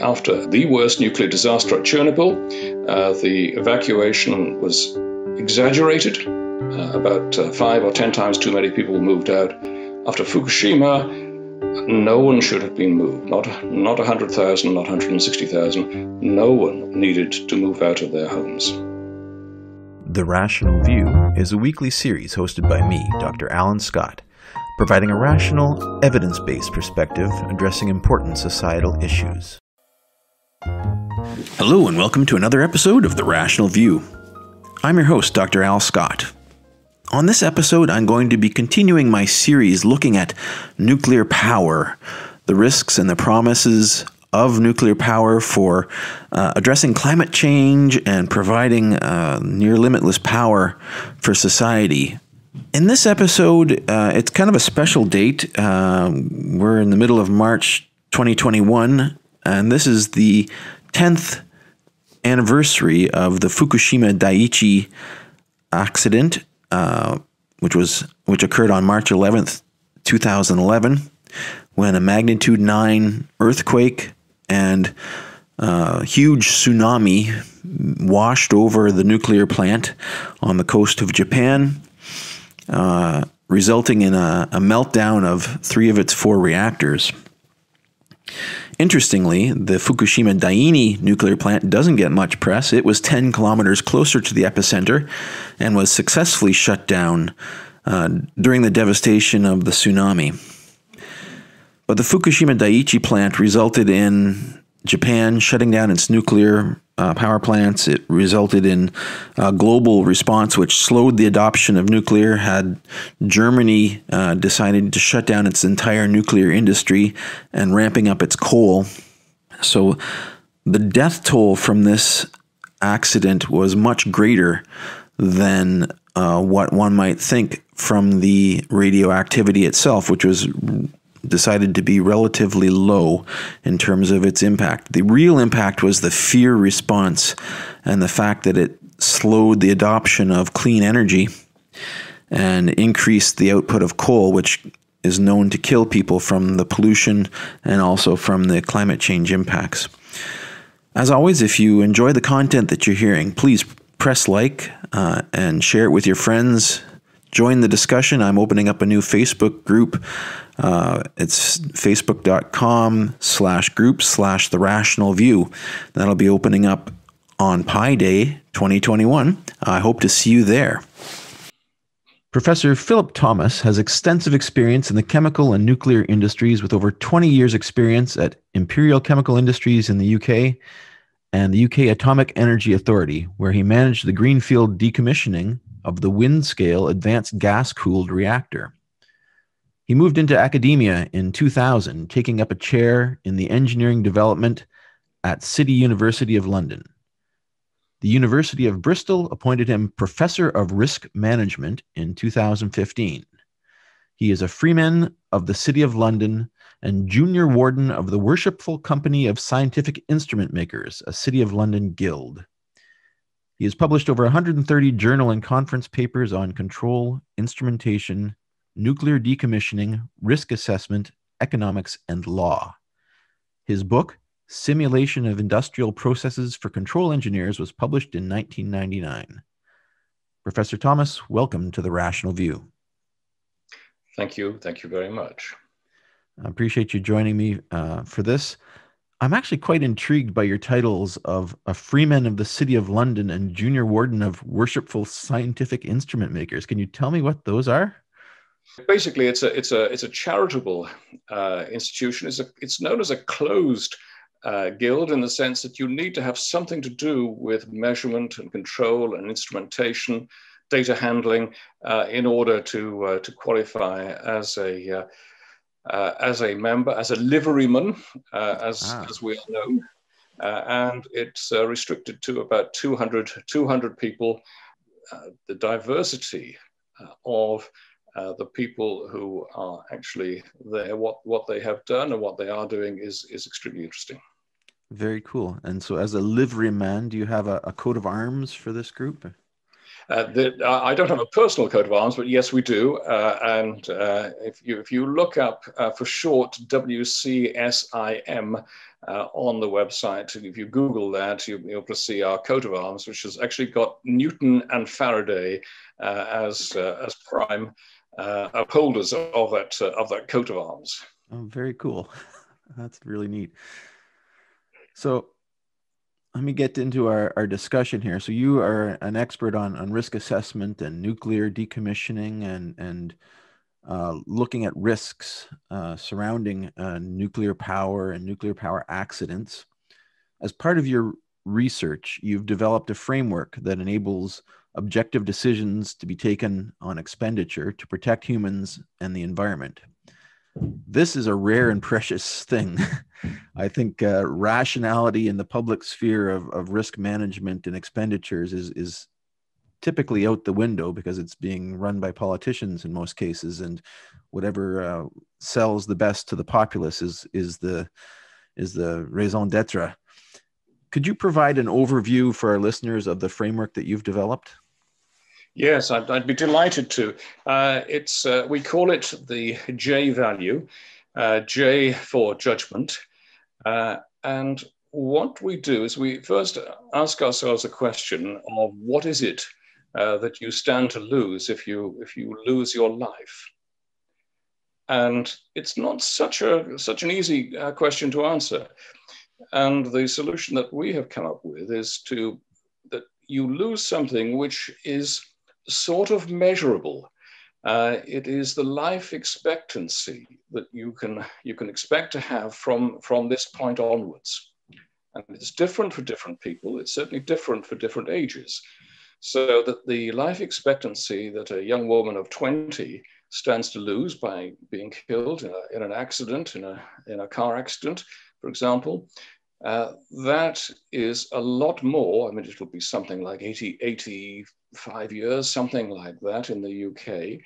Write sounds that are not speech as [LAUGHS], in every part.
After the worst nuclear disaster at Chernobyl, uh, the evacuation was exaggerated. Uh, about uh, five or ten times too many people moved out. After Fukushima, no one should have been moved. Not, not 100,000, not 160,000. No one needed to move out of their homes. The Rational View is a weekly series hosted by me, Dr. Alan Scott, providing a rational, evidence based perspective addressing important societal issues. Hello, and welcome to another episode of The Rational View. I'm your host, Dr. Al Scott. On this episode, I'm going to be continuing my series looking at nuclear power, the risks and the promises of nuclear power for uh, addressing climate change and providing uh, near limitless power for society. In this episode, uh, it's kind of a special date. Uh, we're in the middle of March 2021, and this is the 10th anniversary of the Fukushima Daiichi accident, uh, which was which occurred on March 11th, 2011, when a magnitude 9 earthquake and a huge tsunami washed over the nuclear plant on the coast of Japan, uh, resulting in a, a meltdown of three of its four reactors. Interestingly, the Fukushima Daini nuclear plant doesn't get much press. It was 10 kilometers closer to the epicenter and was successfully shut down uh, during the devastation of the tsunami. But the Fukushima Daiichi plant resulted in Japan shutting down its nuclear uh, power plants. It resulted in a global response which slowed the adoption of nuclear. Had Germany uh, decided to shut down its entire nuclear industry and ramping up its coal. So the death toll from this accident was much greater than uh, what one might think from the radioactivity itself, which was decided to be relatively low in terms of its impact. The real impact was the fear response and the fact that it slowed the adoption of clean energy and increased the output of coal, which is known to kill people from the pollution and also from the climate change impacts. As always, if you enjoy the content that you're hearing, please press like uh, and share it with your friends. Join the discussion. I'm opening up a new Facebook group uh, it's facebook.com slash group slash the rational view. That'll be opening up on Pi Day 2021. I hope to see you there. Professor Philip Thomas has extensive experience in the chemical and nuclear industries with over 20 years' experience at Imperial Chemical Industries in the UK and the UK Atomic Energy Authority, where he managed the greenfield decommissioning of the Windscale Advanced Gas Cooled Reactor. He moved into academia in 2000, taking up a chair in the engineering development at City University of London. The University of Bristol appointed him Professor of Risk Management in 2015. He is a Freeman of the City of London and Junior Warden of the Worshipful Company of Scientific Instrument Makers, a City of London guild. He has published over 130 journal and conference papers on control, instrumentation, nuclear decommissioning, risk assessment, economics, and law. His book, Simulation of Industrial Processes for Control Engineers, was published in 1999. Professor Thomas, welcome to the Rational View. Thank you. Thank you very much. I appreciate you joining me uh, for this. I'm actually quite intrigued by your titles of a Freeman of the City of London and Junior Warden of Worshipful Scientific Instrument Makers. Can you tell me what those are? Basically, it's a it's a it's a charitable uh, institution. It's a, it's known as a closed uh, guild in the sense that you need to have something to do with measurement and control and instrumentation, data handling, uh, in order to uh, to qualify as a uh, uh, as a member, as a liveryman, as ah. as we all know, and it's restricted to about 200 200 people. the diversity of uh, the people who are actually there, what, what they have done and what they are doing is, is extremely interesting. Very cool. And so, as a liveryman, do you have a, a coat of arms for this group? Uh, the, I don't have a personal coat of arms, but yes, we do. Uh, and uh, if, you, if you look up uh, for short WCSIM uh, on the website, if you Google that, you, will see our coat of arms, which has actually got Newton and Faraday uh, as, as prime upholders of that, of that coat of arms. Oh, very cool. [LAUGHS] That's really neat. So let me get into our, our discussion here. So you are an expert on, on risk assessment and nuclear decommissioning and, and uh, looking at risks uh, surrounding uh, nuclear power and nuclear power accidents. As part of your research, you've developed a framework that enables objective decisions to be taken on expenditure to protect humans and the environment this is a rare and [LAUGHS] precious thing. [LAUGHS] I think uh, rationality in the public sphere of, of risk management and expenditures is, is typically out the window because it's being run by politicians in most cases, and whatever uh, sells the best to the populace is is the is the raison d'être. Could you provide an overview for our listeners of the framework that you've developed? Yes, I'd, I'd be delighted to. Uh, it's uh, we call it the J value, uh, J for judgment, uh, and what we do is we first ask ourselves a question of what is it uh, that you stand to lose if you if you lose your life, and it's not such a such an easy uh, question to answer, and the solution that we have come up with is to that you lose something which is sort of measurable. Uh, it is the life expectancy that you can you can expect to have from from this point onwards, and it's different for different people. It's certainly different for different ages. So that the life expectancy that a young woman of 20 stands to lose by being killed in, a, in an accident, in a, in a car accident, for example, uh, that is a lot more. I mean, it will be something like 80, 85 years, something like that in the UK.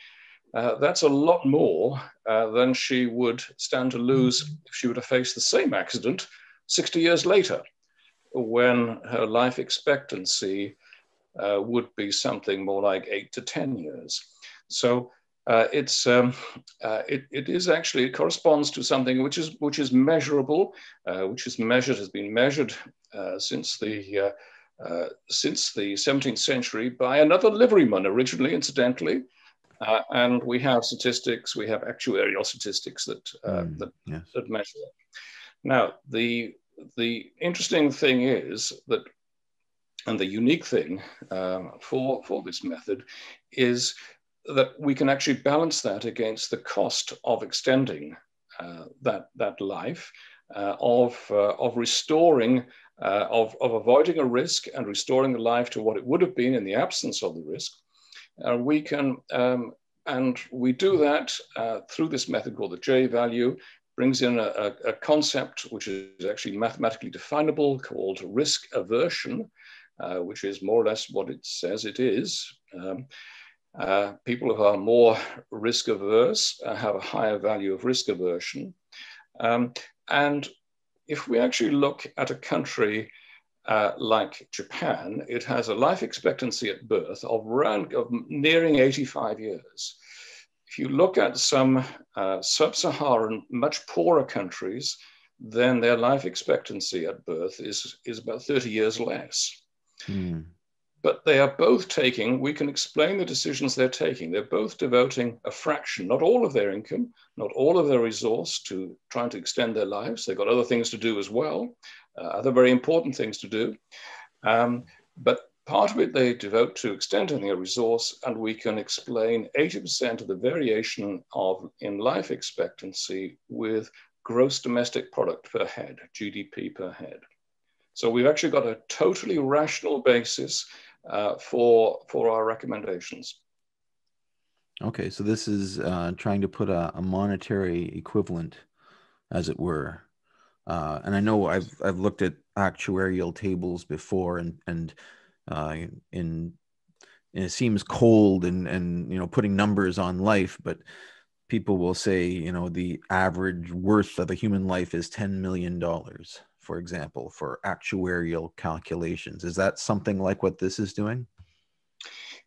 Uh, that's a lot more uh, than she would stand to lose if she were to face the same accident 60 years later, when her life expectancy uh, would be something more like eight to 10 years. So uh, it's um, uh, it, it is actually it corresponds to something which is which is measurable, uh, which is measured has been measured uh, since the uh, uh, since the 17th century by another liveryman originally, incidentally, and we have statistics, we have actuarial statistics that mm, that, yes. that measure. Now the the interesting thing is that, and the unique thing for for this method is that we can actually balance that against the cost of extending uh, that, that life, uh, of, uh, of restoring, uh, of, of avoiding a risk and restoring the life to what it would have been in the absence of the risk. Uh, we can, um, and we do that uh, through this method called the J value, brings in a, a, concept which is actually mathematically definable called risk aversion, which is more or less what it says it is. Um, uh, people who are more risk averse uh, have a higher value of risk aversion. Um, and if we actually look at a country uh, like Japan, it has a life expectancy at birth of around of nearing 85 years. If you look at some uh, sub-Saharan, much poorer countries, then their life expectancy at birth is, is about 30 years less. Mm but they are both taking, we can explain the decisions they're taking. They're both devoting a fraction, not all of their income, not all of their resource to trying to extend their lives. They've got other things to do as well, uh, other very important things to do. Um, but part of it they devote to extending their resource, and we can explain 80% of the variation of in life expectancy with gross domestic product per head, GDP per head. So we've actually got a totally rational basis uh, for for our recommendations. Okay, so this is uh, trying to put a, a, monetary equivalent, as it were. Uh, and I know I've I've looked at actuarial tables before, and and uh, in and it seems cold and and you know putting numbers on life, but people will say you know the average worth of a human life is ten million dollars for example, for actuarial calculations. Is that something like what this is doing?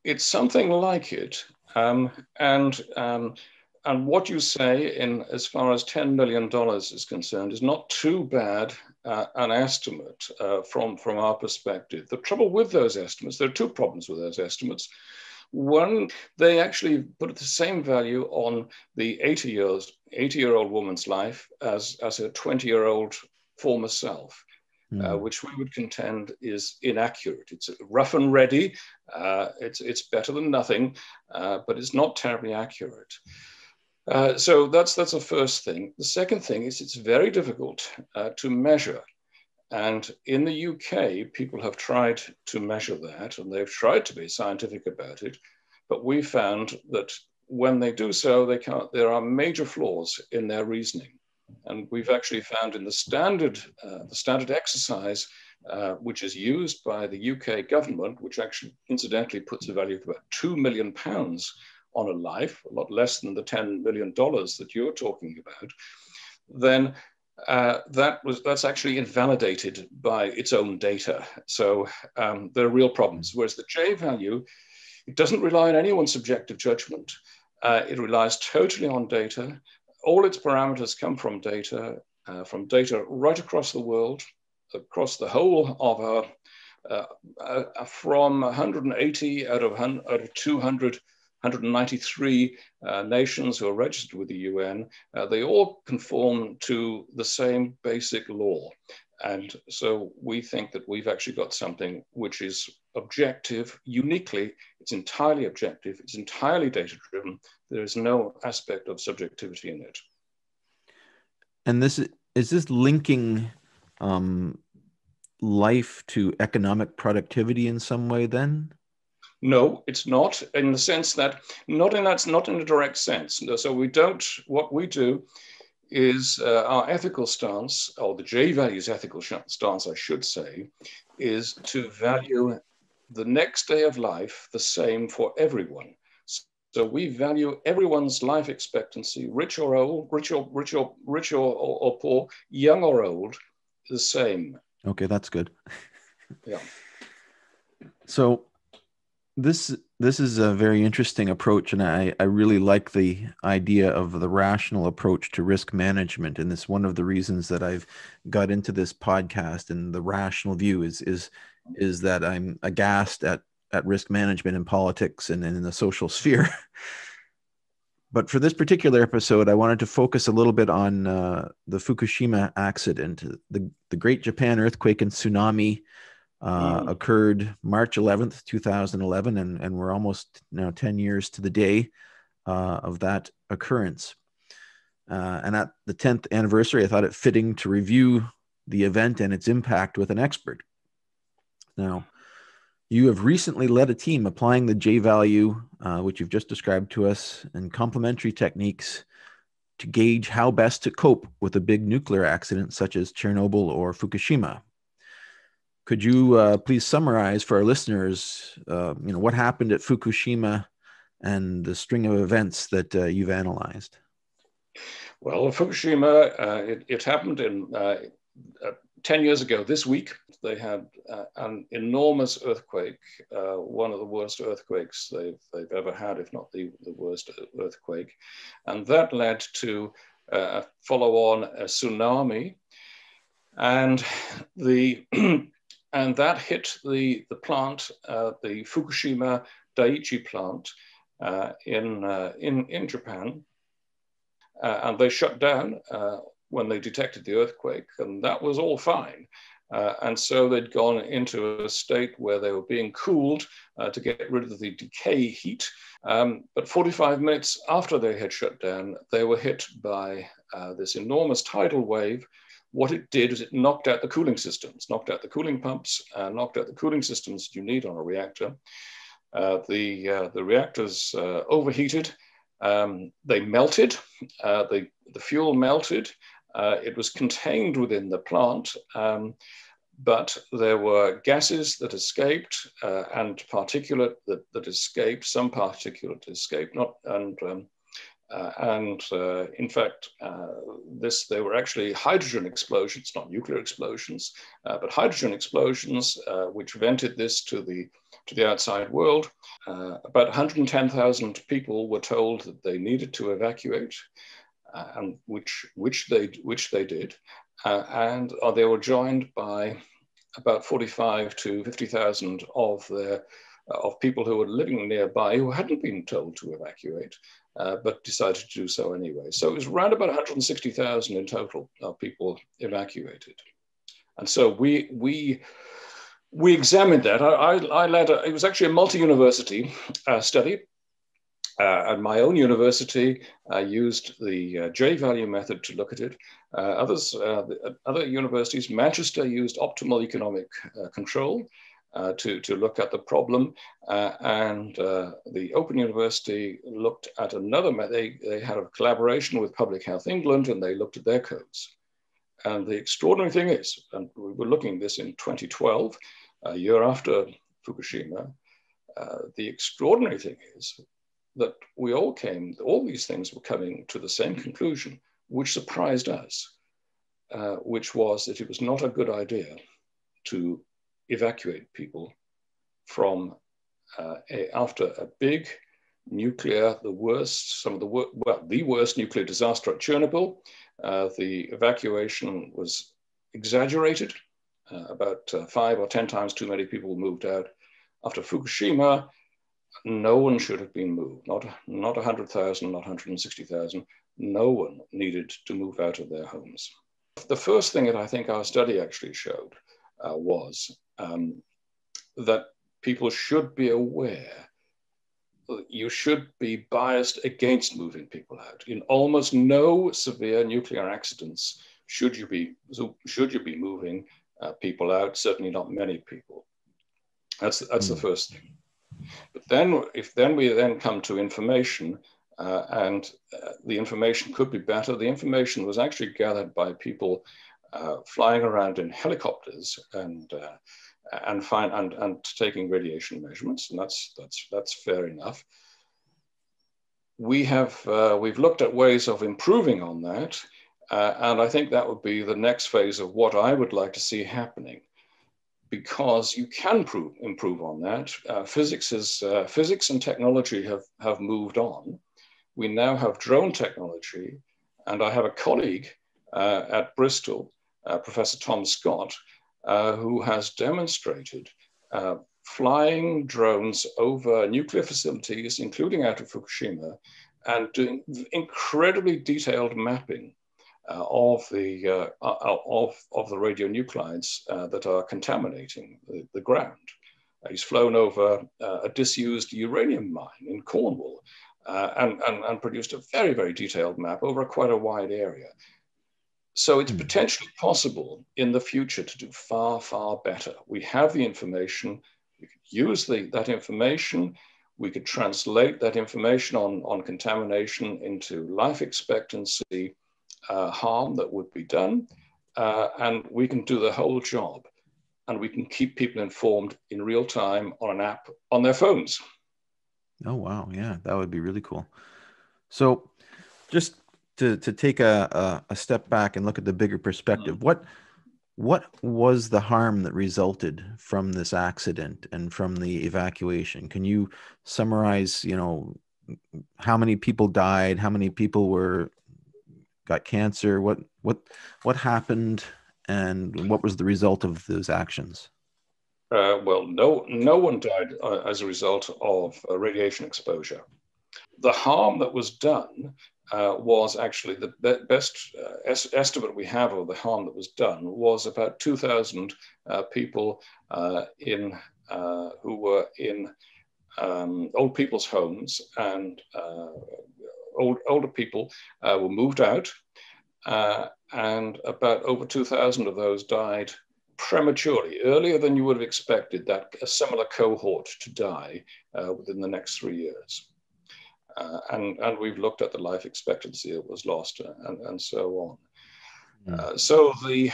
it's something like it. Um, and um, and what you say in as far as $10 million is concerned is not too bad uh, an estimate uh, from, from our perspective. The trouble with those estimates, there are two problems with those estimates. One, they actually put the same value on the 80 years, 80 year old woman's life as, as a 20 year old former self. Mm. Uh, hmm. which we would contend is inaccurate. It's rough and ready. Uh, it's, it's better than nothing, uh, but it's not terribly accurate. Uh, so that's that's the first thing. The second thing is it's very difficult uh, to measure. And in the UK, people have tried to measure that and they've tried to be scientific about it. But we found that when they do so, they can't, there are major flaws in their reasoning. And we've actually found in the standard, uh, the standard exercise, uh, which is used by the UK government, which actually incidentally puts a value of about two million pounds on a life, a lot less than the $10 million that you're talking about, then uh, that was that's actually invalidated by its own data. So um, there are real problems. Whereas the J value, it doesn't rely on anyone's subjective judgment. Uh, it relies totally on data. All its parameters come from data, uh, from data right across the world, across the whole of our, uh, uh, from 180 out of, out of 200 193 uh, nations who are registered with the UN, uh, they all conform to the same basic law. And so we think that we've actually got something which is objective, uniquely, it's entirely objective, it's entirely data driven. There is no aspect of subjectivity in it. And this is this linking um, life to economic productivity in some way then? No, it's not in the sense that not in that's not in a direct sense. So we don't. What we do is uh, our ethical stance, or the J values ethical stance, I should say, is to value the next day of life the same for everyone. So we value everyone's life expectancy, rich or old, rich or rich or rich or, or, or poor, young or old, the same. Okay, that's good. [LAUGHS] yeah. So this this is a very interesting approach and I, I really like the idea of the rational approach to risk management and this one of the reasons that i've got into this podcast and the rational view is is is that i'm aghast at at risk management in politics and, and in the social sphere [LAUGHS] but for this particular episode i wanted to focus a little bit on uh, the fukushima accident the, the great japan earthquake and tsunami uh, mm. occurred March 11th, 2011, and, and we're almost now 10 years to the day uh, of that occurrence. Uh, and at the 10th anniversary, I thought it fitting to review the event and its impact with an expert. Now, you have recently led a team applying the J value, uh, which you've just described to us, and complementary techniques to gauge how best to cope with a big nuclear accident such as Chernobyl or Fukushima. Could you uh, please summarize for our listeners, uh, you know, what happened at Fukushima and the string of events that uh, you've analyzed? Well, Fukushima, uh, it, it, happened in uh, uh, 10 years ago this week. They had an enormous earthquake, one of the worst earthquakes they've, they've ever had, if not the, the worst earthquake. And that led to a follow on a tsunami. And the [CLEARS THROAT] and that hit the, the plant, uh, the Fukushima Daiichi plant uh, in, uh, in, in Japan. Uh, and they shut down uh, when they detected the earthquake, and that was all fine. Uh, and so they'd gone into a state where they were being cooled to get rid of the decay heat. Um, but 45 minutes after they had shut down, they were hit by this enormous tidal wave what it did is it knocked out the cooling systems, knocked out the cooling pumps, uh, knocked out the cooling systems you need on a reactor. Uh, the, uh, the reactors uh, overheated, um, they melted, uh, the, the fuel melted, uh, it was contained within the plant, um, but there were gases that escaped and particulate that, that escaped, some particulate escaped, not, and um, uh, and uh, in fact, uh, this they were actually hydrogen explosions, not nuclear explosions, uh, but hydrogen explosions, uh, which vented this to the to the outside world. Uh, about 110,000 people were told that they needed to evacuate, uh, and which, which, they, which they did. Uh, and uh, they were joined by about 45 to 50,000 of their uh, of people who were living nearby who hadn't been told to evacuate, uh, but decided to do so anyway. So it was around about 160,000 in total of people evacuated. And so we, we, we examined that. I, I, led a, it was actually a multi-university uh, study. Uh, at my own university, I used the uh, J-value method to look at it. Uh, others, uh, the, other universities, Manchester used optimal economic uh, control. Uh, to, to look at the problem. Uh, and uh, the Open University looked at another, they, they had a collaboration with Public Health England and they looked at their codes. And the extraordinary thing is, and we were looking this in 2012, a year after Fukushima, uh, the extraordinary thing is that we all came, all these things were coming to the same conclusion, which surprised us, uh, which was that it was not a good idea to evacuate people from uh, a, after a big nuclear, the worst, some of the well, the worst nuclear disaster at Chernobyl. Uh, the evacuation was exaggerated. Uh, about uh, five or 10 times too many people moved out. After Fukushima, no one should have been moved, not, not 100,000, not 160,000. No one needed to move out of their homes. The first thing that I think our study actually showed uh, was um, that people should be aware you should be biased against moving people out. In almost no severe nuclear accidents should you be should you be moving uh, people out. Certainly not many people. That's that's mm. the hmm. first thing. Then, if then we then come to information, uh, and uh, the information could be better. The information was actually gathered by people uh, flying around in helicopters and uh, and and, and taking radiation measurements, and that's that's that's fair enough. We have uh, we've looked at ways of improving on that, uh, and I think that would be the next phase of what I would like to see happening, because you can prove, improve on that. Uh, physics is uh, physics and technology have have moved on. We now have drone technology, and I have a colleague uh, at Bristol, uh, Professor Tom Scott, uh, who has demonstrated uh, flying drones over nuclear facilities, including out of Fukushima, and doing incredibly detailed mapping uh, of the uh, uh, of, of the radionuclides uh, that are contaminating the, the ground. he's flown over a disused uranium mine in Cornwall and, and, and produced a very, very detailed map over quite a wide area. So it's hmm. potentially possible in the future to do far, far better. We have the information, we could use the, that information, we could translate that information on, on contamination into life expectancy uh, harm that would be done, uh, and we can do the whole job. And we can keep people informed in real time on an app on their phones. Oh, wow. Yeah, that would be really cool. So, just to to take a, a, a step back and look at the bigger perspective, mm-hmm. what what was the harm that resulted from this accident and from the evacuation? Can you summarize, you know, how many people died, how many people were got cancer, what what what happened and what was the result of those actions? Uh, well, no, no one died uh, as a result of uh, radiation exposure. The harm that was done uh, was actually the be best uh, es estimate we have of the harm that was done was about 2,000 uh, people in who were in um, old people's homes and old, older people were moved out and about over 2,000 of those died prematurely, earlier than you would have expected that a similar cohort to die within the next three years. Uh, and, and we've looked at the life expectancy that was lost uh, and, and so on. Mm. Uh, so the,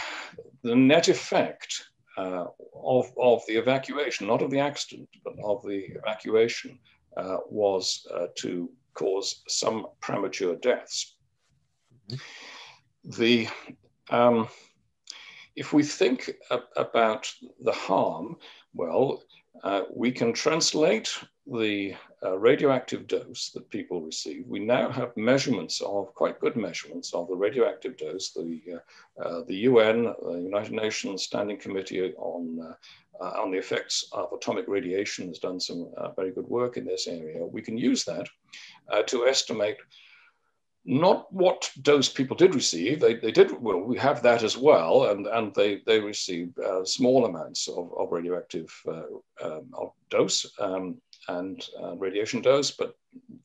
the net effect uh, of, of the evacuation, not of the accident, but of the evacuation, uh, was uh, to cause some premature deaths. Mm-hmm. The, um, if we think about the harm, well, uh, we can translate the uh, radioactive dose that people receive. We now have measurements of, quite good measurements of the radioactive dose. The, uh, uh the UN, the United Nations Standing Committee on, uh, uh, on the effects of atomic radiation has done some very good work in this area. We can use that to estimate not what dose people did receive. They, they did, well, we have that as well, and, and they, they received uh, small amounts of, of radioactive uh, um, of dose um, and uh, radiation dose, but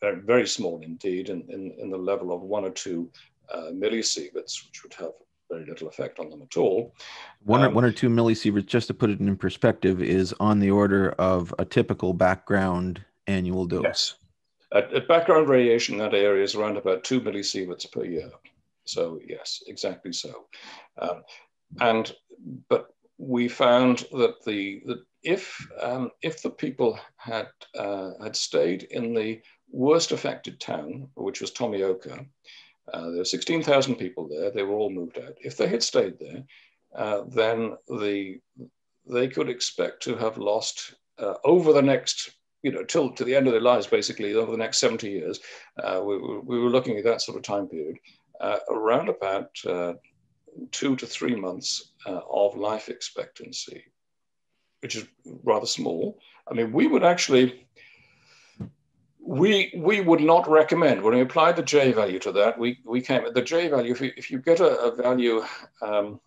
very, very small indeed, in, in, in the level of one or two uh, millisieverts, which would have very little effect on them at all. One or, um, one or two millisieverts, just to put it in perspective, is on the order of a typical background annual dose. Yes. At, at, background radiation in that area is around about two millisieverts per year. So yes, exactly so. Um, and but we found that the that if um, if the people had uh, had stayed in the worst affected town, which was Tomioka, uh, there were 16,000 people there. They were all moved out. If they had stayed there, uh, then the they could expect to have lost uh, over the next you know, till to the end of their lives, basically over the next 70 years, uh, we, we, were looking at that sort of time period, uh, around about uh, two to three months uh, of life expectancy, which is rather small. I mean, we would actually, we we would not recommend when we applied the J value to that. We we came at the J value. If you if you get a, a value um,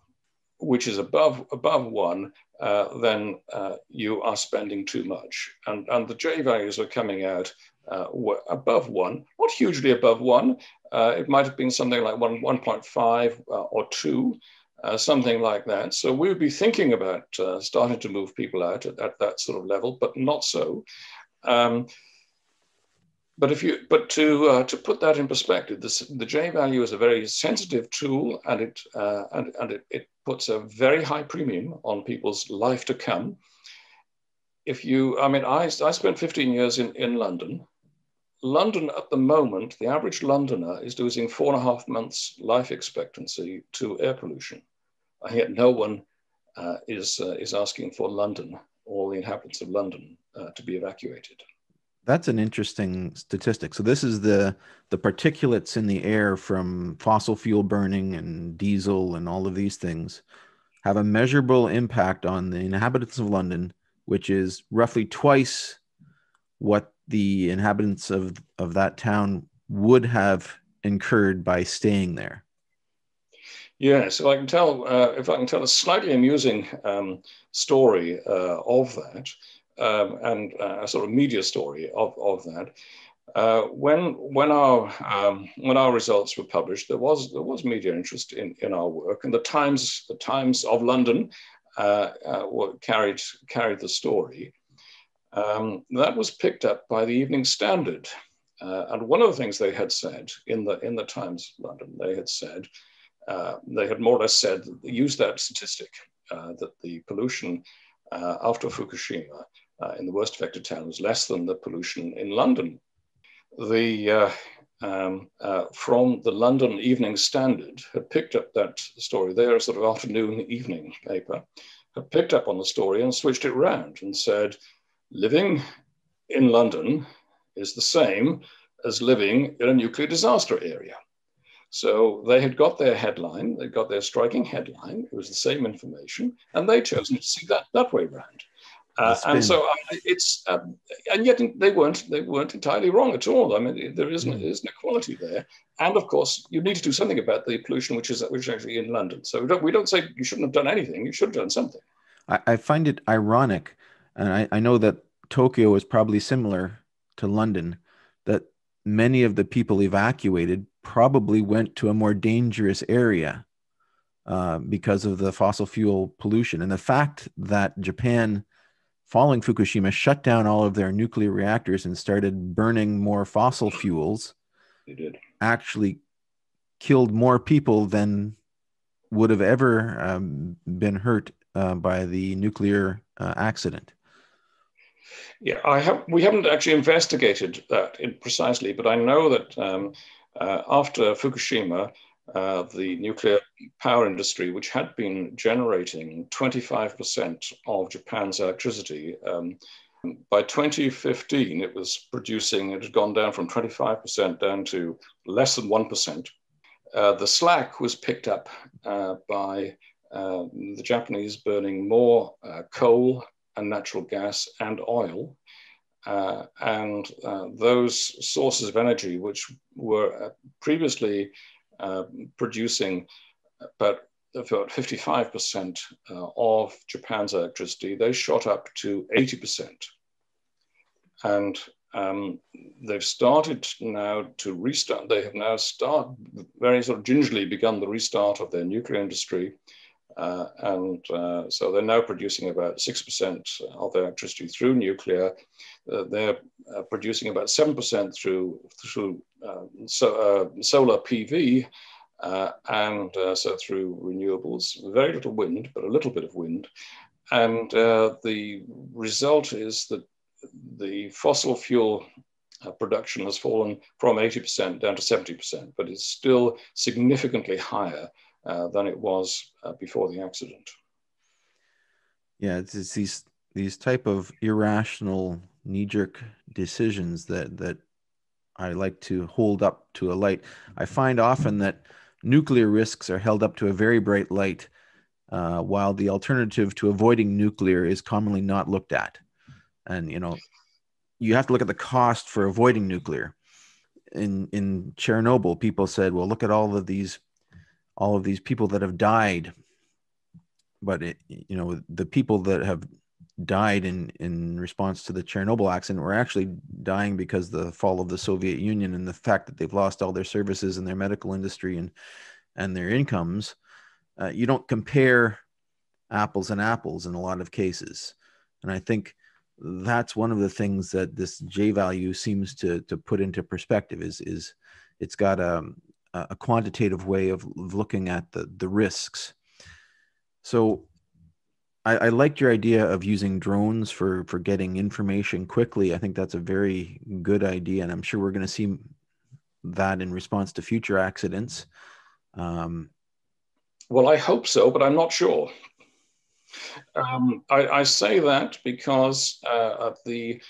which is above above one, uh, then uh, you are spending too much. And, and the J values are coming out uh, above one, not hugely above one. Uh, it might have been something like one, 1.5 uh, or two, uh, something like that. So we would be thinking about starting to move people out at, at, that sort of level, but not so. Um, but if you but to uh, to put that in perspective, this, the J value is a very sensitive tool, and it uh, and and it, it puts a very high premium on people's life to come. If you, I mean, I I spent 15 years in in London. London at the moment, the average Londoner is losing four and a half months life expectancy to air pollution, and yet no one uh, is uh, is asking for London, all the inhabitants of London, uh, to be evacuated. That's an interesting statistic. So this is the the particulates in the air from fossil fuel burning and diesel and all of these things have a measurable impact on the inhabitants of London, which is roughly twice what the inhabitants of of that town would have incurred by staying there. Yeah, so I can tell uh, if I can tell a slightly amusing um, story uh, of that um, and uh, a sort of media story of, of that. Uh, when when our um, when our results were published, there was there was media interest in, in our work, and the Times the Times of London uh, uh carried carried the story. Um, that was picked up by the Evening Standard, uh, and one of the things they had said in the in the Times of London, they had said uh, they had more or less said used that statistic that the pollution after Fukushima uh, in the worst affected towns, less than the pollution in London. The uh, um, uh, from the London Evening Standard had picked up that story. They're a sort of afternoon evening paper, had picked up on the story and switched it around and said, living in London is the same as living in a nuclear disaster area. So they had got their headline, they got their striking headline, it was the same information, and they chosen to see that that way around. Uh, and so uh, it's um, and yet they weren't they weren't entirely wrong at all. I mean there is mm. an equality there, and of course you need to do something about the pollution which is which is actually in London. So we don't we don't say you shouldn't have done anything. You should have done something. I, I find it ironic, and I, I know that Tokyo is probably similar to London, that many of the people evacuated probably went to a more dangerous area uh, because of the fossil fuel pollution, and the fact that Japan following Fukushima, shut down all of their nuclear reactors and started burning more fossil fuels, they did actually killed more people than would have ever um, been hurt uh, by the nuclear uh, accident. Yeah, I have. We haven't actually investigated that precisely, but I know that um, uh, after Fukushima, uh, the nuclear power industry, which had been generating 25% of Japan's electricity, um, by 2015, it was producing, it had gone down from 25% down to less than 1%. Uh, the slack was picked up uh, by uh, the Japanese burning more uh, coal and natural gas and oil. Uh, and uh, those sources of energy, which were previously producing about, about 55% of Japan's electricity, they shot up to 80%. And um, they've started now to restart. They have now started very sort of gingerly begun the restart of their nuclear industry. Uh, and uh, so they're now producing about 6% of their electricity through nuclear. Uh, they're uh, producing about 7% through, through uh, so, uh, solar PV and so through renewables. Very little wind, but a little bit of wind. And the result is that the fossil fuel uh, production has fallen from 80% down to 70%, but it's still significantly higher uh, than it was uh, before the accident. Yeah, it's, it's, these these type of irrational knee-jerk decisions that that I like to hold up to a light. I find often that nuclear risks are held up to a very bright light, uh, while the alternative to avoiding nuclear is commonly not looked at. And you know you have to look at the cost for avoiding nuclear. In in chernobyl people said well look at all of these all of these people that have died. But it, you know the people that have died in in response to the chernobyl accident were actually dying because the fall of the soviet union and the fact that they've lost all their services and their medical industry and and their incomes uh, you don't compare apples and apples in a lot of cases and i think that's one of the things that this J value seems to to put into perspective is is it's got a a quantitative way of looking at the the risks. So I, I liked your idea of using drones for for getting information quickly. I think that's a very good idea, and I'm sure we're going to see that in response to future accidents. Um, well, I hope so, but I'm not sure. Um, I, I, say that because uh, the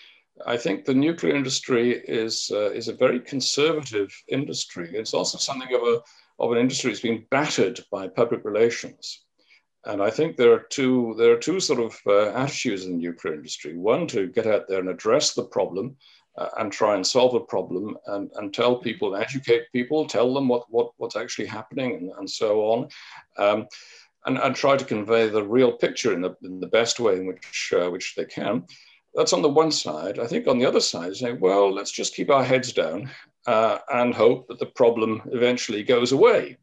I think the nuclear industry is uh, is a very conservative industry. It's also something of a of an industry that's been battered by public relations. And I think there are two there are two sort of uh, attitudes in the nuclear industry. One to get out there and address the problem uh, and try and solve a problem and, and tell people, educate people, tell them what, what what's actually happening and, and so on. Um, and, and try to convey the real picture in the, in the best way in which, uh, which they can. That's on the one side. I think on the other side, saying, well, let's just keep our heads down uh, and hope that the problem eventually goes away.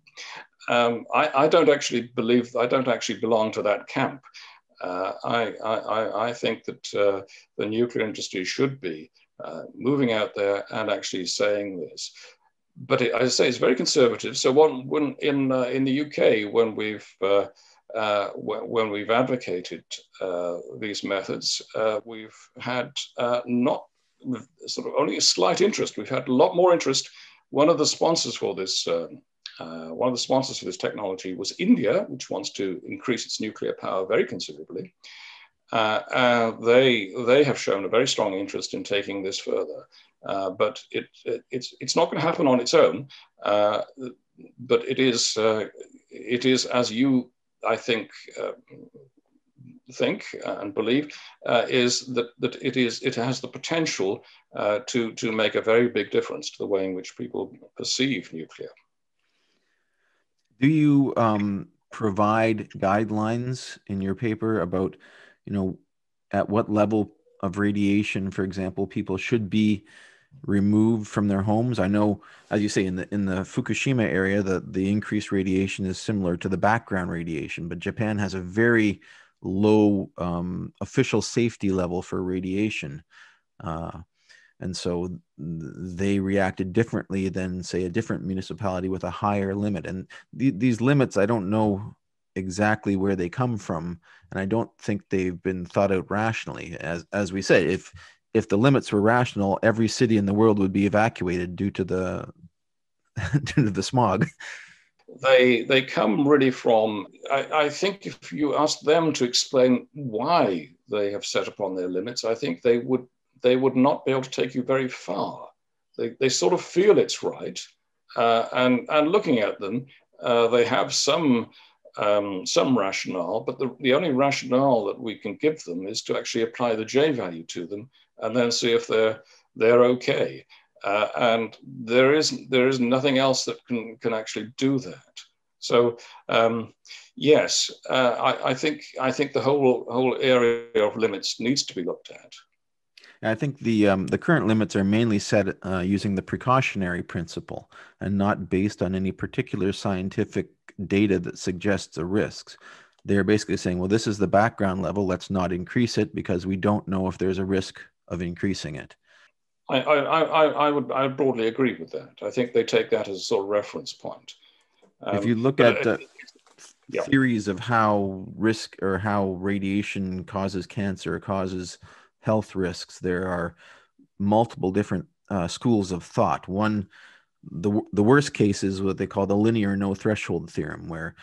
Um, I, I, don't actually believe, I don't actually belong to that camp. Uh, I, I, I, think that uh, the nuclear industry should be uh, moving out there and actually saying this but it, I say, it's very conservative. So one, when in uh, in the UK, when we've uh, uh, when, we've advocated these methods, we've had not sort of only a slight interest. We've had a lot more interest. One of the sponsors for this. One of the sponsors for this technology was India, which wants to increase its nuclear power very considerably. they, they have shown a very strong interest in taking this further. Uh, but it, it, it's, it's not going to happen on its own. Uh, but it is, uh, it is as you, I think, uh, think and believe, uh, is that, that it, is, it has the potential to, to make a very big difference to the way in which people perceive nuclear. Do you um, provide guidelines in your paper about, you know, at what level of radiation, for example, people should be removed from their homes. I know, as you say, in the in the Fukushima area, the the increased radiation is similar to the background radiation, but Japan has a very low um, official safety level for radiation. Uh, and so they reacted differently than, say, a different municipality with a higher limit. And th- these limits, I don't know exactly where they come from, and I don't think they've been thought out rationally. As as we say, if if the limits were rational, every city in the world would be evacuated due to the [LAUGHS] due to the smog. they they come really from. I, I think if you ask them to explain why they have set upon their limits, I think they would they would not be able to take you very far. They, they sort of feel it's right, uh, and and looking at them, uh, they have some um, some rationale, but the, the only rationale that we can give them is to actually apply the J value to them and then see if they're they're okay. Uh, and there is there is nothing else that can can actually do that. So um, yes, uh, I, I, think I think the whole whole area of limits needs to be looked at. I think the um, the current limits are mainly set uh, using the precautionary principle and not based on any particular scientific data that suggests a risk. They're basically saying, well, this is the background level. Let's not increase it because we don't know if there's a risk of increasing it. I, I, I, I would I broadly agree with that. I think they take that as a sort of reference point. Um, if you look at uh, yeah. theories of how risk or how radiation causes cancer causes health risks, there are multiple different uh, schools of thought. One, the the worst case is what they call the linear no threshold theorem, where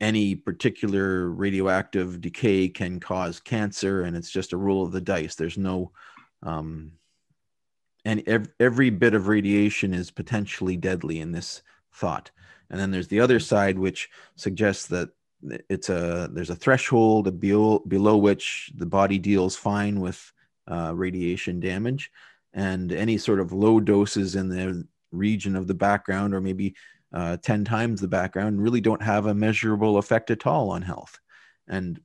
any particular radioactive decay can cause cancer, and it's just a rule of the dice. There's no um, and ev- every bit of radiation is potentially deadly in this thought. And then there's the other side, which suggests that it's a there's a threshold below, below which the body deals fine with uh, radiation damage, and any sort of low doses in the region of the background, or maybe uh, ten times the background, really don't have a measurable effect at all on health. And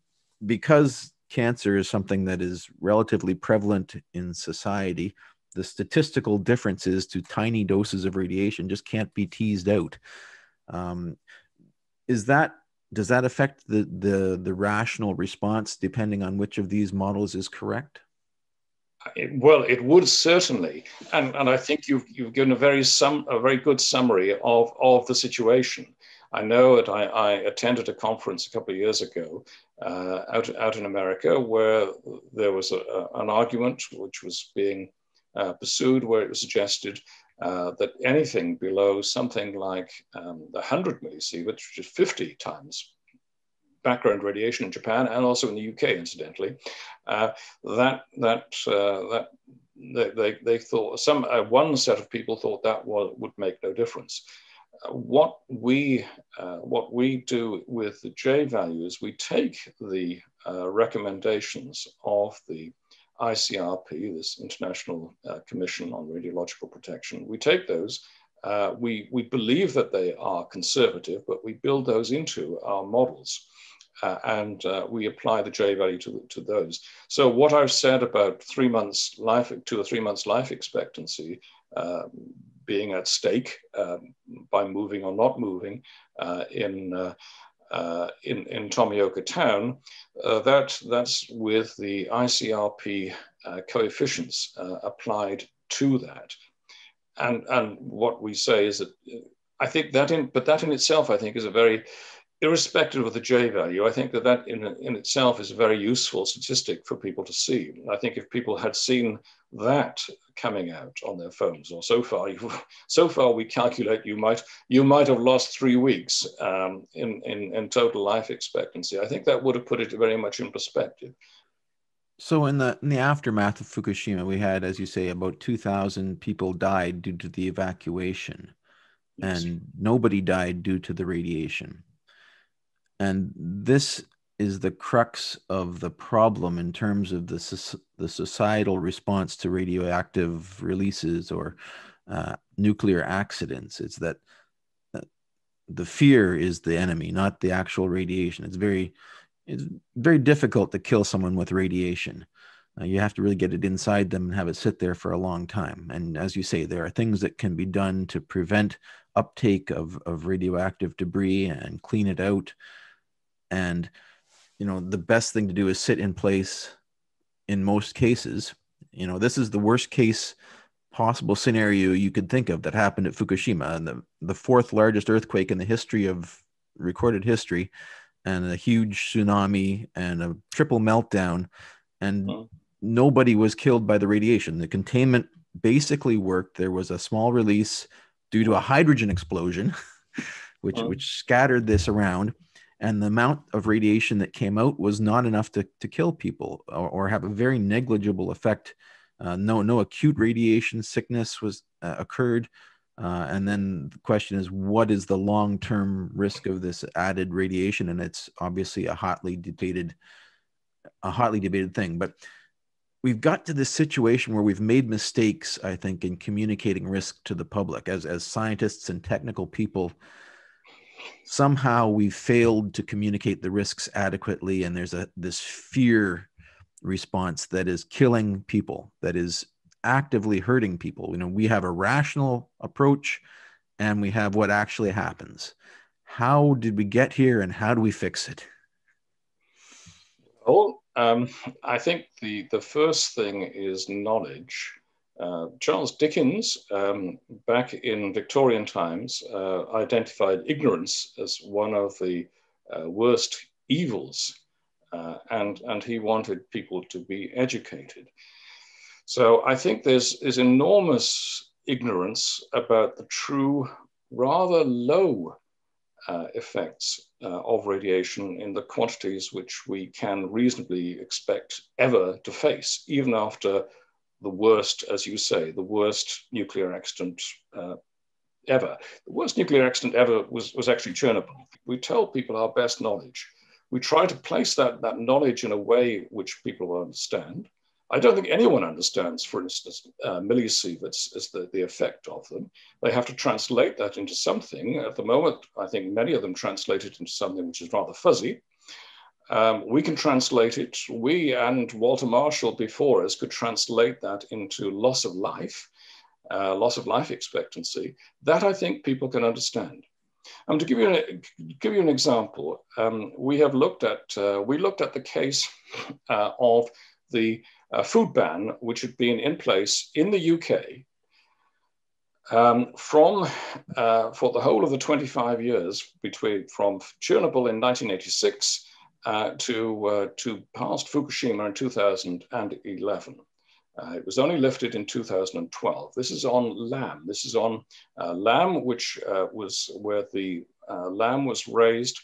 because cancer is something that is relatively prevalent in society, the statistical differences to tiny doses of radiation just can't be teased out. Um, is that does that affect the, the the rational response depending on which of these models is correct? well, it would certainly, and, and I think you've, you've given a very sum, a very good summary of, of the situation. I know that I, I attended a conference a couple of years ago uh, out, out in America where there was a, a, an argument which was being uh, pursued where it was suggested uh, that anything below something like um, 100 millisievert, which is 50 times background radiation in Japan and also in the UK, incidentally, uh, that that uh, that they, they, they, thought some uh, one set of people thought that was, would make no difference. Uh, what we what we do with the J values, we take the recommendations of the ICRP, this International uh, Commission on Radiological Protection, we take those, uh, we, we believe that they are conservative, but we build those into our models. Uh, and uh, we apply the J value to, to those. So what I've said about three months life, two or three months life expectancy um, being at stake um, by moving or not moving uh, in uh, uh, in, in Tomioka town, uh, that, that's with the ICRP uh, coefficients uh, applied to that. And, and what we say is that I think that in, but that in itself, I think is a very, irrespective of the J value, I think that that in, in itself is a very useful statistic for people to see. I think if people had seen that coming out on their phones, or so far, [LAUGHS] so far we calculate you might you might have lost three weeks um, in, in in total life expectancy. I think that would have put it very much in perspective. So in the in the aftermath of Fukushima, we had, as you say, about two thousand people died due to the evacuation, yes. and nobody died due to the radiation. And this is the crux of the problem in terms of the, the societal response to radioactive releases or uh, nuclear accidents. It's that uh, the fear is the enemy, not the actual radiation. It's very, it's very difficult to kill someone with radiation. Uh, you have to really get it inside them and have it sit there for a long time. And as you say, there are things that can be done to prevent uptake of, of radioactive debris and clean it out. And you know the best thing to do is sit in place in most cases. You know this is the worst case possible scenario you could think of that happened at fukushima and the, the fourth largest earthquake in the history of recorded history and a huge tsunami and a triple meltdown. And mm-hmm. nobody was killed by the radiation. The containment basically worked. There was a small release due to a hydrogen explosion [LAUGHS] which mm. which scattered this around and the amount of radiation that came out was not enough to, to kill people or, or have a very negligible effect. Uh, no, no acute radiation sickness was uh, occurred. Uh, and then the question is, what is the long-term risk of this added radiation? And it's obviously a hotly debated, a hotly debated thing. But we've got to this situation where we've made mistakes, I think, in communicating risk to the public as as scientists and technical people somehow we failed to communicate the risks adequately and there's a this fear response that is killing people that is actively hurting people. You know we have a rational approach and we have what actually happens. How did we get here and how do we fix it? Well um, i think the the first thing is knowledge uh, Charles Dickens, um, back in Victorian times, uh, identified ignorance as one of the uh, worst evils, uh, and, and he wanted people to be educated. So I think there's, there's enormous ignorance about the true, rather low uh, effects of radiation in the quantities which we can reasonably expect ever to face, even after the worst, as you say, the worst nuclear accident uh, ever. The worst nuclear accident ever was, was actually Chernobyl. We tell people our best knowledge. We try to place that, that knowledge in a way which people will understand. I don't think anyone understands, for instance, uh, millisieverts as the, the effect of them. They have to translate that into something. At the moment, I think many of them translate it into something which is rather fuzzy. Um, we can translate it, we and Walter Marshall before us could translate that into loss of life, uh, loss of life expectancy. That I think people can understand. Um, to give you an, give you an example, um, we have looked at uh, we looked at the case [LAUGHS] uh, of the uh, food ban which had been in place in the UK um, from uh, for the whole of the 25 years between from Chernobyl in 1986 uh, to, uh, to past Fukushima in 2011. Uh, it was only lifted in 2012. This is on lamb. This is on uh, lamb, which uh, was where the uh, lamb was raised,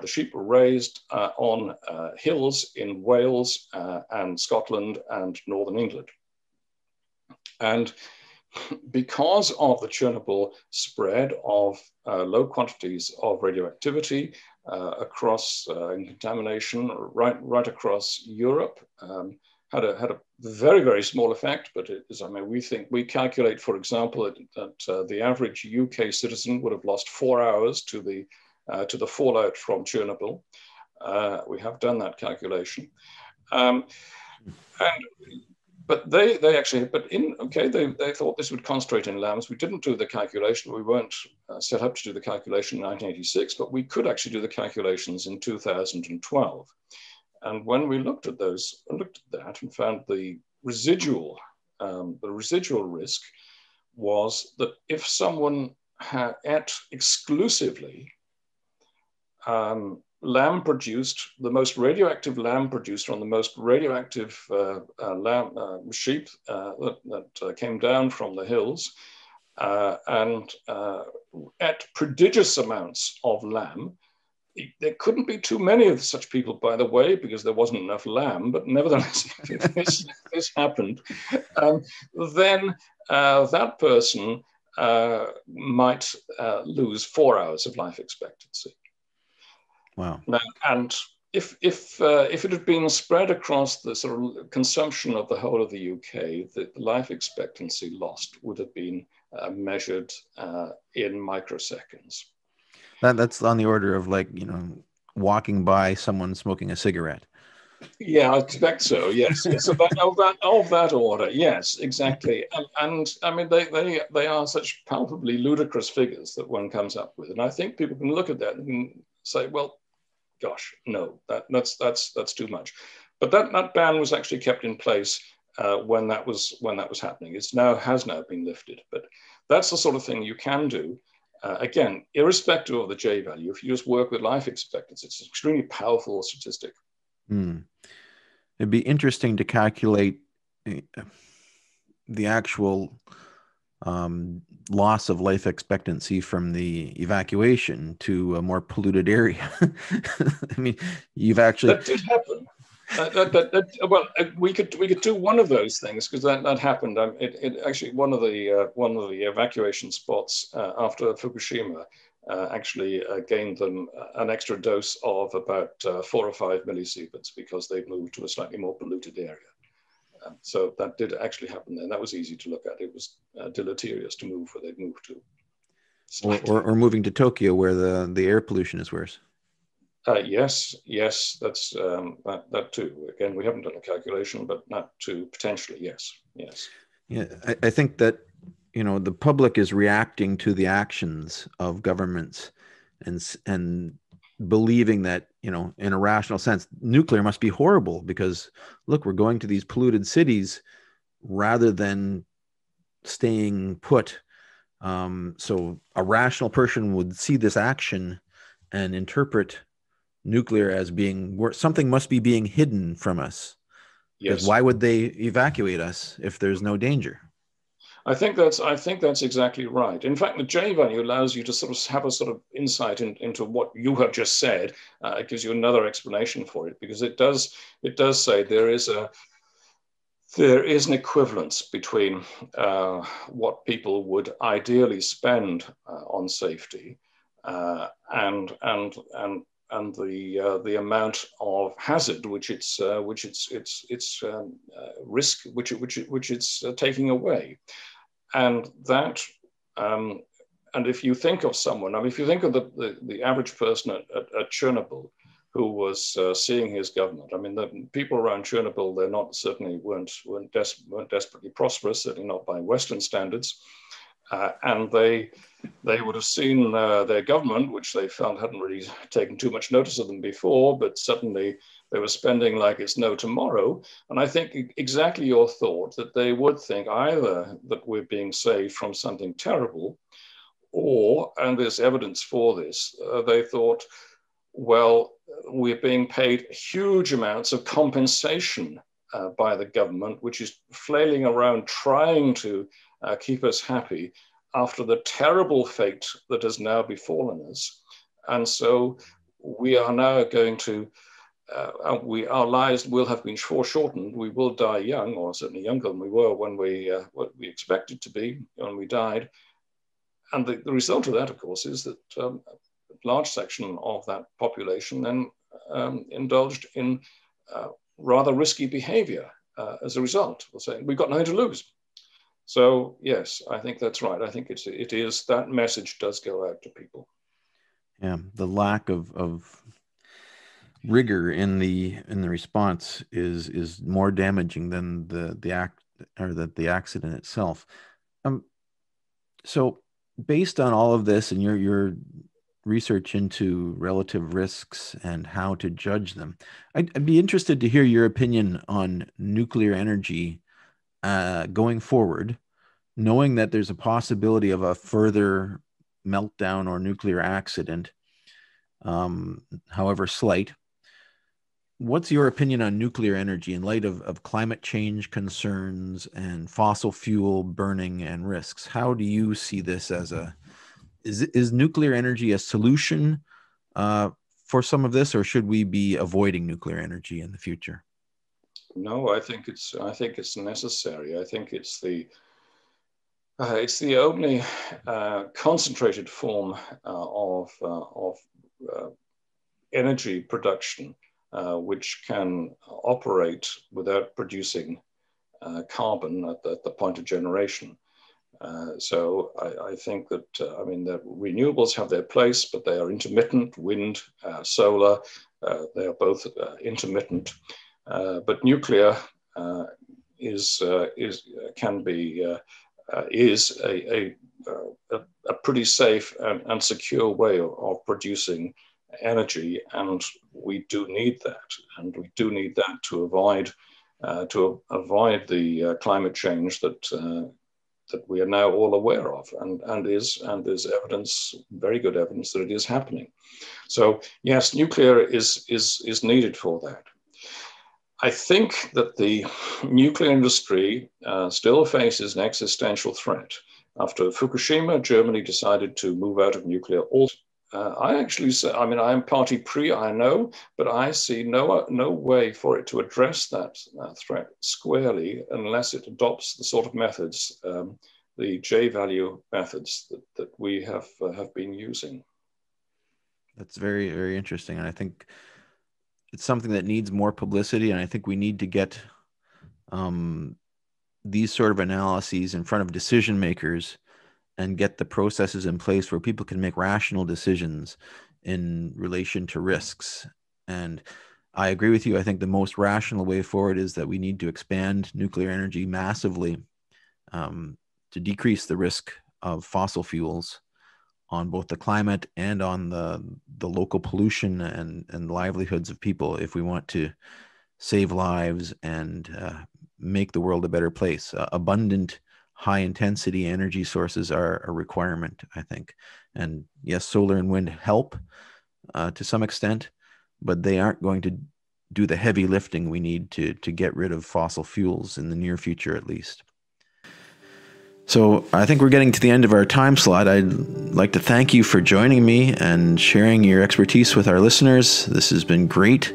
the sheep were raised on hills in Wales and Scotland and Northern England. And because of the Chernobyl spread of low quantities of radioactivity, uh, across uh, contamination right, right across Europe. Um, had a, had a very, very small effect, but it is, I mean, we think, we calculate, for example, that, that uh, the average UK citizen would have lost four hours to the, uh, to the fallout from Chernobyl. Uh, we have done that calculation. Um, and but they they actually but in okay they, they thought this would concentrate in lambs we didn't do the calculation. We weren't uh, set up to do the calculation in 1986 but we could actually do the calculations in 2012 and when we looked at those looked at that and found the residual um, the residual risk was that if someone had exclusively um, lamb produced, the most radioactive lamb produced on the most radioactive uh, uh, lamb, uh, sheep uh, that, that uh, came down from the hills uh, and at prodigious amounts of lamb. There couldn't be too many of such people, by the way, because there wasn't enough lamb, but nevertheless, [LAUGHS] if this, this happened, um, then that person might lose four hours of life expectancy. Wow. And if if uh, if it had been spread across the sort of consumption of the whole of the UK, the life expectancy lost would have been uh, measured uh, in microseconds. That that's on the order of like you know walking by someone smoking a cigarette. Yeah, I expect so. Yes, [LAUGHS] of that, of that of that order. Yes, exactly. And, and I mean, they they they are such palpably ludicrous figures that one comes up with, and I think people can look at that and say, well, gosh, no, that, that's that's that's too much. But that, that ban was actually kept in place uh, when that was when that was happening. It's now has now been lifted. But that's the sort of thing you can do. Uh, again, irrespective of the J value, if you just work with life expectancy, it's an extremely powerful statistic. Hmm. It'd be interesting to calculate uh, the actual um, loss of life expectancy from the evacuation to a more polluted area. [LAUGHS] I mean, you've actually that did happen. that, that, that, well, uh, we could we could do one of those things because that, that happened. Um, it, it, actually one of the uh, one of the evacuation spots uh, after Fukushima uh, actually uh, gained them an extra dose of about uh, four or five millisieverts because they'd moved to a slightly more polluted area. Um, so that did actually happen then. That was easy to look at. It was deleterious to move where they'd moved to. Or, or, or moving to Tokyo where the, the air pollution is worse. Uh, yes, yes, that's um, that, that too. Again, we haven't done a calculation, but not to potentially, yes, yes. Yeah, I, I think that you know the public is reacting to the actions of governments, and and believing that you know in a rational sense nuclear must be horrible because look we're going to these polluted cities rather than staying put um, so a rational person would see this action and interpret nuclear as being something must be being hidden from us. Yes. Because why would they evacuate us if there's no danger? I think that's I think that's exactly right. In fact, the J value allows you to sort of have a sort of insight in, into what you have just said. Uh, it gives you another explanation for it because it does it does say there is a there is an equivalence between uh, what people would ideally spend uh, on safety uh, and and and and the uh, the amount of hazard which it's uh, which it's it's it's um, uh, risk which which which it's uh, taking away, and that um, and if you think of someone, I mean, if you think of the the, the average person at, at, at Chernobyl who was uh, seeing his government, I mean, the people around Chernobyl, they're not certainly weren't weren't, des- weren't desperately prosperous, certainly not by Western standards. Uh, and they they would have seen uh, their government, which they felt hadn't really taken too much notice of them before, but suddenly they were spending like it's no tomorrow. And I think exactly your thought that they would think either that we're being saved from something terrible, or, and there's evidence for this, uh, they thought, well, we're being paid huge amounts of compensation uh, by the government, which is flailing around trying to uh, keep us happy after the terrible fate that has now befallen us. And so we are now going to, uh, we, our lives will have been foreshortened. We will die young, or certainly younger than we were when we, uh, what we expected to be when we died. And the, the result of that, of course, is that um, a large section of that population then um, indulged in uh, rather risky behavior uh, as a result. We'll say, we've got nothing to lose. So yes, I think that's right. I think it's it is that message does go out to people. Yeah, the lack of of rigor in the in the response is is more damaging than the the act or the, the accident itself. Um, so based on all of this and your your research into relative risks and how to judge them, I'd, I'd be interested to hear your opinion on nuclear energy uh, going forward, knowing that there's a possibility of a further meltdown or nuclear accident, um, however slight. What's your opinion on nuclear energy in light of, of climate change concerns and fossil fuel burning and risks? How do you see this as a is, is nuclear energy a solution uh, for some of this, or should we be avoiding nuclear energy in the future? No, I think it's I think it's necessary. I think it's the uh, it's the only uh, concentrated form uh, of uh, of uh, energy production uh, which can operate without producing carbon at the, at the, point of generation. so I, I, think that I mean the renewables have their place, but they are intermittent. Wind, solar, they are both intermittent. Uh, but nuclear uh, is, uh, is, can be, is a, a, a, pretty safe and, and secure way of, of, producing energy. And we do need that. And we do need that to avoid, to avoid the climate change that that we are now all aware of and, and is and there's evidence very good evidence that it is happening so yes nuclear is is is needed for that I think that the nuclear industry uh, still faces an existential threat. After Fukushima, Germany decided to move out of nuclear. Uh, I actually say, I mean, I am parti pris, I know, but I see no, no way for it to address that, that threat squarely unless it adopts the sort of methods, um, the J value methods that, that we have, uh, have been using. That's very, very interesting. And I think it's something that needs more publicity. And I think we need to get um, these sort of analyses in front of decision makers and get the processes in place where people can make rational decisions in relation to risks. And I agree with you. I think the most rational way forward is that we need to expand nuclear energy massively um, to decrease the risk of fossil fuels on both the climate and on the the local pollution and and livelihoods of people if we want to save lives and uh, make the world a better place. Uh, abundant high intensity energy sources are a requirement, I think. And yes, solar and wind help uh, to some extent, but they aren't going to do the heavy lifting we need to, to get rid of fossil fuels in the near future, at least. So I think we're getting to the end of our time slot. I'd like to thank you for joining me and sharing your expertise with our listeners. This has been great.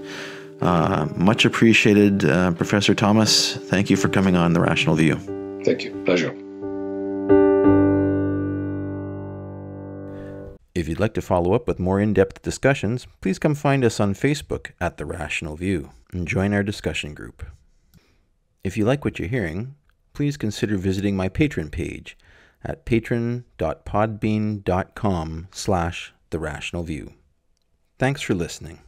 Uh, much appreciated, uh, Professor Thomas. Thank you for coming on The Rational View. Thank you. Pleasure. If you'd like to follow up with more in depth discussions, please come find us on Facebook at The Rational View and join our discussion group. If you like what you're hearing, please consider visiting my patron page at patron.podbean.com slash The Rational View. Thanks for listening.